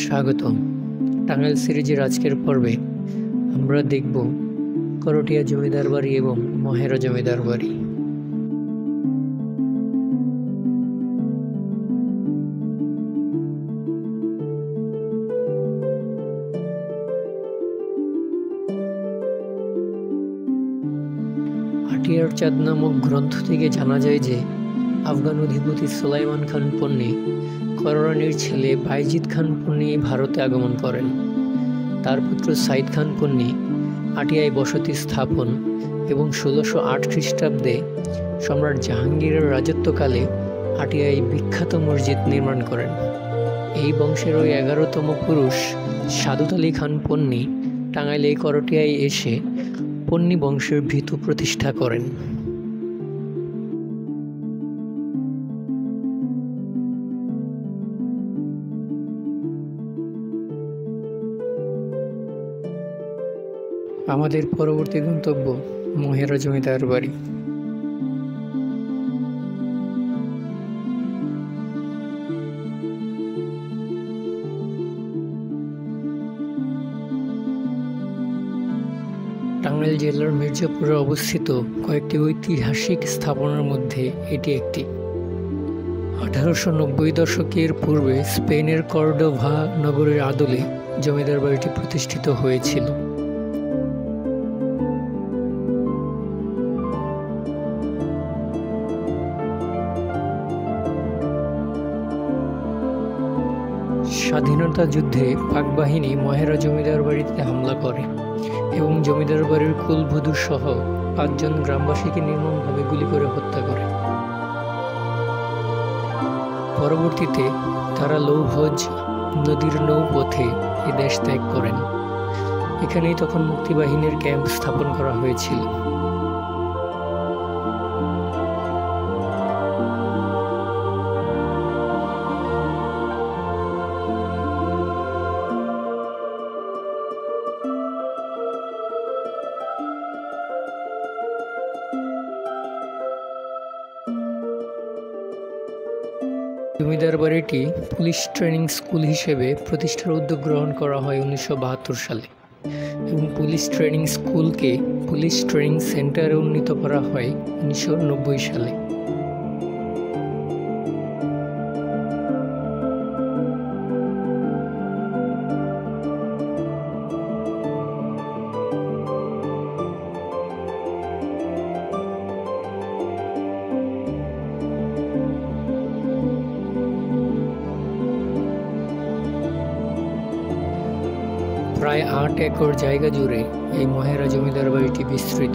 স্বাগতম। টাঙ্গাইল সিরিজের আজকের পর্বে আমরা দেখব করটিয়া জমিদার বাড়ি এবং মহেরা জমিদার বাড়ি। আটিয়ার চাঁদ নামক গ্রন্থ থেকে জানা যায় যে আফগান অধিপতি সুলাইমান খান পন্নী কররানির ছেলে বাইজিদ খান পন্নী ভারতে আগমন করেন। তার পুত্র সাইদ খান পন্নী আটিয়ায় বসতি স্থাপন এবং ষোলোশো আট খ্রিস্টাব্দে সম্রাট জাহাঙ্গীরের রাজত্বকালে আটিয়ায় বিখ্যাত মসজিদ নির্মাণ করেন। এই বংশের ওই এগারোতম পুরুষ সাদুত আলী খান পন্নী টাঙ্গাইলে করটিয়ায় এসে পন্নী বংশের ভীতু প্রতিষ্ঠা করেন। আমাদের পরবর্তী গন্তব্য মহেরা জমিদার বাড়ি। টাঙ্গাইল জেলার মির্জাপুরে অবস্থিত কয়েকটি ঐতিহাসিক স্থাপনার মধ্যে এটি একটি। আঠারোশো নব্বই দশকের পূর্বে স্পেনের কর্ডোভা নগরের আদলে জমিদার বাড়িটি প্রতিষ্ঠিত হয়েছিল। স্বাধীনতা যুদ্ধে পাক বাহিনী মহেরা জমিদার বাড়িতে হামলা করে এবং জমিদার বাড়ির কুলবধূ সহ পাঁচজন গ্রামবাসীকে নির্মমভাবে গুলি করে হত্যা করে। পরবর্তীতে তারা লৌহজ নদীর নৌপথে এ দেশ ত্যাগ করেন। এখানেই তখন মুক্তিবাহিনীর ক্যাম্প স্থাপন করা হয়েছিল। জমিদার বাড়িটি পুলিশ ট্রেনিং স্কুল হিসেবে প্রতিষ্ঠার উদ্যোগ গ্রহণ করা হয় উনিশশো বাহাত্তর সালে। এবং পুলিশ ট্রেনিং স্কুলকে পুলিশ ট্রেনিং সেন্টারে উন্নীত করা হয় উনিশশো নব্বই সালে। প্রায় আট একর জায়গা জুড়ে এই মহেরা জমিদার বাড়িটি বিস্তৃত।